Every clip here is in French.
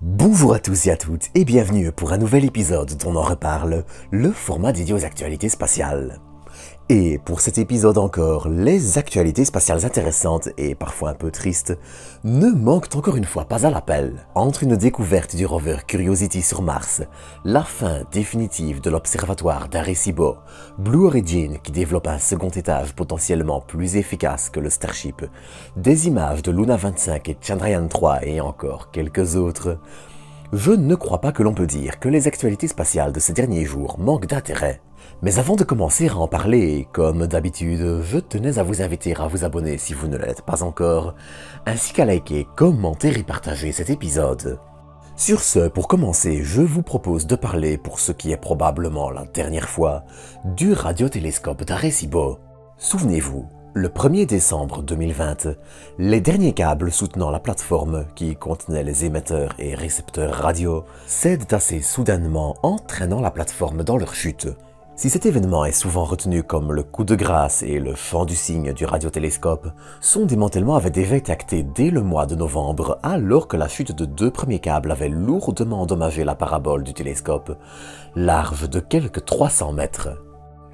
Bonjour à tous et à toutes et bienvenue pour un nouvel épisode dont on reparle, le format dédié aux actualités spatiales. Et pour cet épisode encore, les actualités spatiales intéressantes et parfois un peu tristes ne manquent encore une fois pas à l'appel. Entre une découverte du rover Curiosity sur Mars, la fin définitive de l'observatoire d'Arecibo, Blue Origin qui développe un second étage potentiellement plus efficace que le Starship, des images de Luna 25 et Chandrayaan 3 et encore quelques autres, je ne crois pas que l'on peut dire que les actualités spatiales de ces derniers jours manquent d'intérêt. Mais avant de commencer à en parler, comme d'habitude, je tenais à vous inviter à vous abonner si vous ne l'êtes pas encore, ainsi qu'à liker, commenter et partager cet épisode. Sur ce, pour commencer, je vous propose de parler, pour ce qui est probablement la dernière fois, du radiotélescope d'Arecibo. Souvenez-vous, le 1er décembre 2020, les derniers câbles soutenant la plateforme qui contenait les émetteurs et récepteurs radio cèdent assez soudainement entraînant la plateforme dans leur chute. Si cet événement est souvent retenu comme le coup de grâce et le chant du cygne du radiotélescope, son démantèlement avait déjà été acté dès le mois de novembre alors que la chute de deux premiers câbles avait lourdement endommagé la parabole du télescope, large de quelques 300 mètres.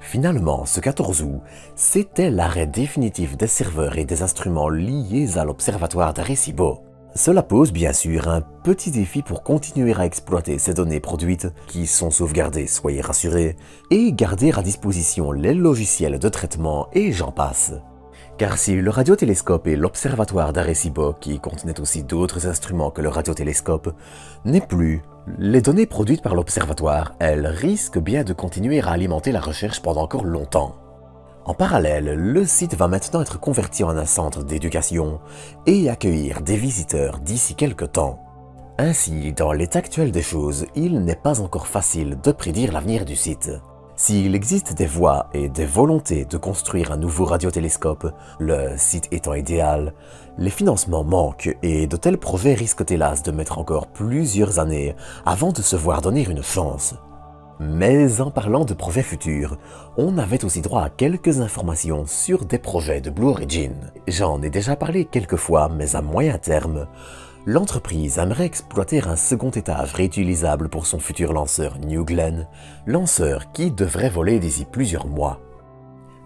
Finalement, ce 14 août, c'était l'arrêt définitif des serveurs et des instruments liés à l'observatoire d'Arecibo. Cela pose bien sûr un petit défi pour continuer à exploiter ces données produites qui sont sauvegardées, soyez rassurés, et garder à disposition les logiciels de traitement et j'en passe. Car si le radiotélescope et l'observatoire d'Arecibo, qui contenait aussi d'autres instruments que le radiotélescope, n'est plus, les données produites par l'observatoire, elles, risquent bien de continuer à alimenter la recherche pendant encore longtemps. En parallèle, le site va maintenant être converti en un centre d'éducation et accueillir des visiteurs d'ici quelques temps. Ainsi, dans l'état actuel des choses, il n'est pas encore facile de prédire l'avenir du site. S'il existe des voies et des volontés de construire un nouveau radiotélescope, le site étant idéal, les financements manquent et de tels projets risquent hélas de mettre encore plusieurs années avant de se voir donner une chance. Mais en parlant de projets futurs, on avait aussi droit à quelques informations sur des projets de Blue Origin. J'en ai déjà parlé quelques fois, mais à moyen terme, l'entreprise aimerait exploiter un second étage réutilisable pour son futur lanceur New Glenn, lanceur qui devrait voler d'ici plusieurs mois.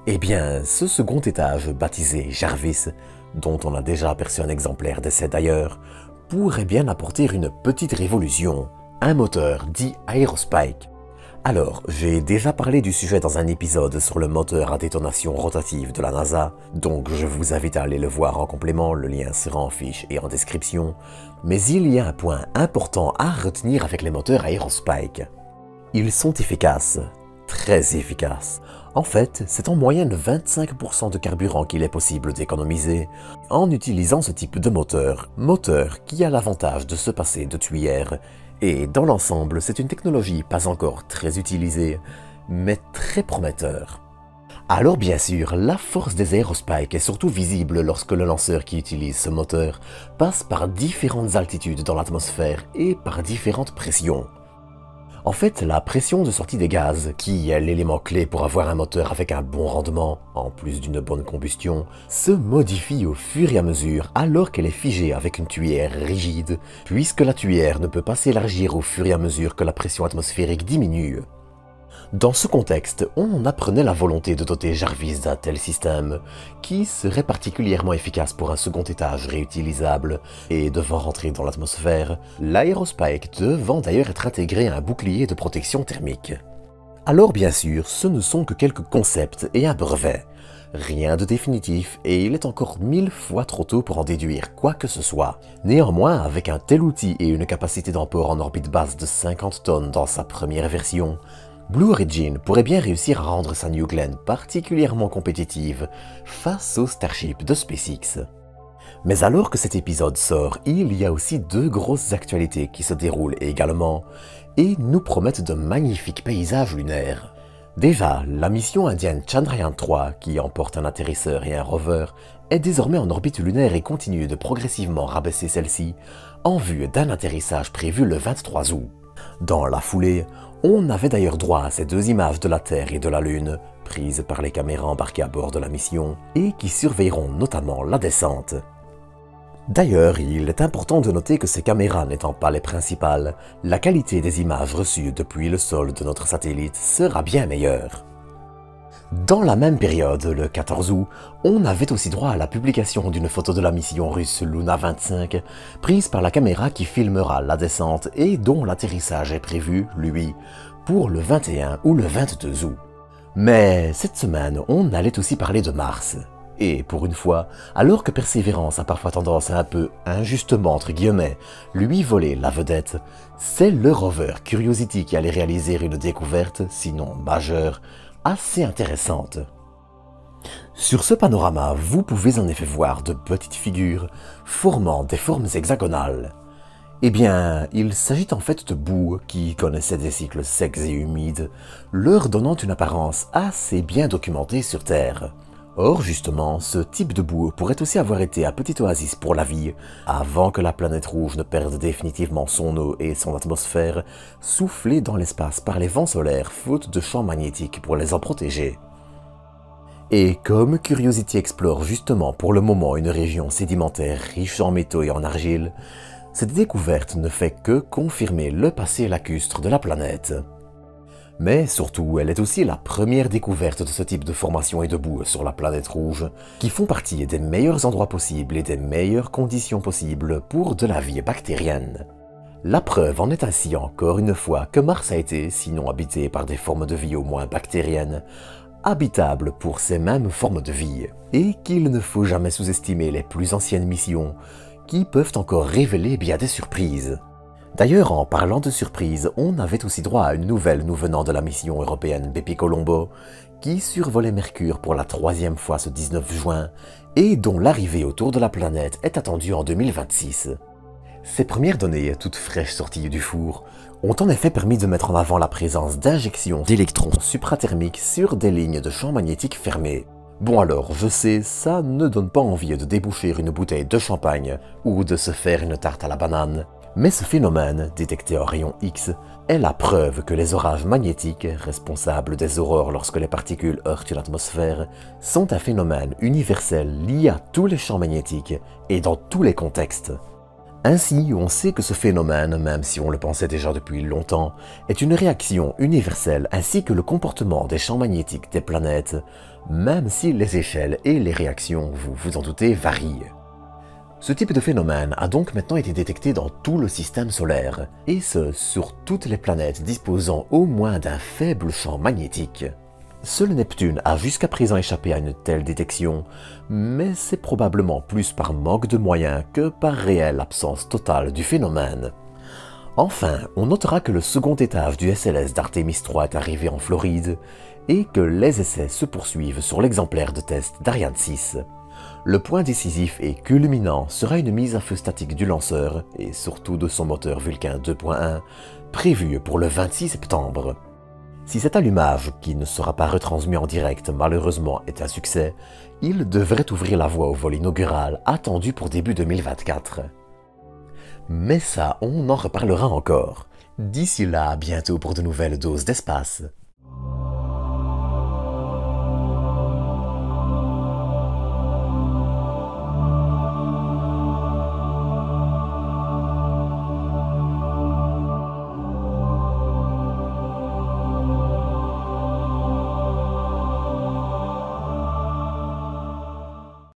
Eh bien, ce second étage, baptisé Jarvis, dont on a déjà aperçu un exemplaire d'essai d'ailleurs, pourrait bien apporter une petite révolution, un moteur dit Aerospike, alors, j'ai déjà parlé du sujet dans un épisode sur le moteur à détonation rotative de la NASA, donc je vous invite à aller le voir en complément, le lien sera en fiche et en description. Mais il y a un point important à retenir avec les moteurs Aerospike. Ils sont efficaces, très efficaces. En fait, c'est en moyenne 25% de carburant qu'il est possible d'économiser en utilisant ce type de moteur, moteur qui a l'avantage de se passer de tuyères et dans l'ensemble, c'est une technologie pas encore très utilisée, mais très prometteur. Alors bien sûr, la force des aérospikes est surtout visible lorsque le lanceur qui utilise ce moteur passe par différentes altitudes dans l'atmosphère et par différentes pressions. En fait, la pression de sortie des gaz, qui est l'élément clé pour avoir un moteur avec un bon rendement, en plus d'une bonne combustion, se modifie au fur et à mesure alors qu'elle est figée avec une tuyère rigide, puisque la tuyère ne peut pas s'élargir au fur et à mesure que la pression atmosphérique diminue. Dans ce contexte, on apprenait la volonté de doter Jarvis d'un tel système, qui serait particulièrement efficace pour un second étage réutilisable, et devant rentrer dans l'atmosphère, l'aérospike devant d'ailleurs être intégré à un bouclier de protection thermique. Alors bien sûr, ce ne sont que quelques concepts et un brevet. Rien de définitif et il est encore mille fois trop tôt pour en déduire quoi que ce soit. Néanmoins, avec un tel outil et une capacité d'emport en orbite basse de 50 tonnes dans sa première version, Blue Origin pourrait bien réussir à rendre sa New Glenn particulièrement compétitive face au Starship de SpaceX. Mais alors que cet épisode sort, il y a aussi deux grosses actualités qui se déroulent également et nous promettent de magnifiques paysages lunaires. Déjà, la mission indienne Chandrayaan 3, qui emporte un atterrisseur et un rover, est désormais en orbite lunaire et continue de progressivement rabaisser celle-ci en vue d'un atterrissage prévu le 23 août. Dans la foulée, on avait d'ailleurs droit à ces deux images de la Terre et de la Lune, prises par les caméras embarquées à bord de la mission, et qui surveilleront notamment la descente. D'ailleurs, il est important de noter que ces caméras n'étant pas les principales, la qualité des images reçues depuis le sol de notre satellite sera bien meilleure. Dans la même période, le 14 août, on avait aussi droit à la publication d'une photo de la mission russe Luna 25, prise par la caméra qui filmera la descente et dont l'atterrissage est prévu, lui, pour le 21 ou le 22 août. Mais cette semaine, on allait aussi parler de Mars. Et pour une fois, alors que Persévérance a parfois tendance à un peu injustement entre guillemets lui voler la vedette, c'est le rover Curiosity qui allait réaliser une découverte, sinon majeure, assez intéressante. Sur ce panorama, vous pouvez en effet voir de petites figures formant des formes hexagonales. Eh bien, il s'agit en fait de boue qui connaissaient des cycles secs et humides, leur donnant une apparence assez bien documentée sur Terre. Or, justement, ce type de boue pourrait aussi avoir été un petit oasis pour la vie, avant que la planète rouge ne perde définitivement son eau et son atmosphère, soufflée dans l'espace par les vents solaires faute de champs magnétiques pour les en protéger. Et comme Curiosity explore justement pour le moment une région sédimentaire riche en métaux et en argile, cette découverte ne fait que confirmer le passé lacustre de la planète. Mais surtout, elle est aussi la première découverte de ce type de formation et de boue sur la planète rouge, qui font partie des meilleurs endroits possibles et des meilleures conditions possibles pour de la vie bactérienne. La preuve en est ainsi encore une fois que Mars a été, sinon habité par des formes de vie au moins bactériennes, habitable pour ces mêmes formes de vie, et qu'il ne faut jamais sous-estimer les plus anciennes missions, qui peuvent encore révéler bien des surprises. D'ailleurs, en parlant de surprise, on avait aussi droit à une nouvelle nous venant de la mission européenne Bepi Colombo, qui survolait Mercure pour la troisième fois ce 19 juin, et dont l'arrivée autour de la planète est attendue en 2026. Ces premières données, toutes fraîches sorties du four, ont en effet permis de mettre en avant la présence d'injections d'électrons suprathermiques sur des lignes de champs magnétiques fermées. Bon alors, je sais, ça ne donne pas envie de déboucher une bouteille de champagne ou de se faire une tarte à la banane, mais ce phénomène, détecté en rayon X, est la preuve que les orages magnétiques, responsables des aurores lorsque les particules heurtent une atmosphère, sont un phénomène universel lié à tous les champs magnétiques et dans tous les contextes. Ainsi, on sait que ce phénomène, même si on le pensait déjà depuis longtemps, est une réaction universelle ainsi que le comportement des champs magnétiques des planètes, même si les échelles et les réactions, vous vous en doutez, varient. Ce type de phénomène a donc maintenant été détecté dans tout le système solaire, et ce, sur toutes les planètes disposant au moins d'un faible champ magnétique. Seul Neptune a jusqu'à présent échappé à une telle détection, mais c'est probablement plus par manque de moyens que par réelle absence totale du phénomène. Enfin, on notera que le second étage du SLS d'Artemis 3 est arrivé en Floride, et que les essais se poursuivent sur l'exemplaire de test d'Ariane 6. Le point décisif et culminant sera une mise à feu statique du lanceur et surtout de son moteur Vulcain 2.1 prévue pour le 26 septembre. Si cet allumage, qui ne sera pas retransmis en direct malheureusement, est un succès, il devrait ouvrir la voie au vol inaugural attendu pour début 2024. Mais ça, on en reparlera encore. D'ici là, bientôt pour de nouvelles doses d'espace.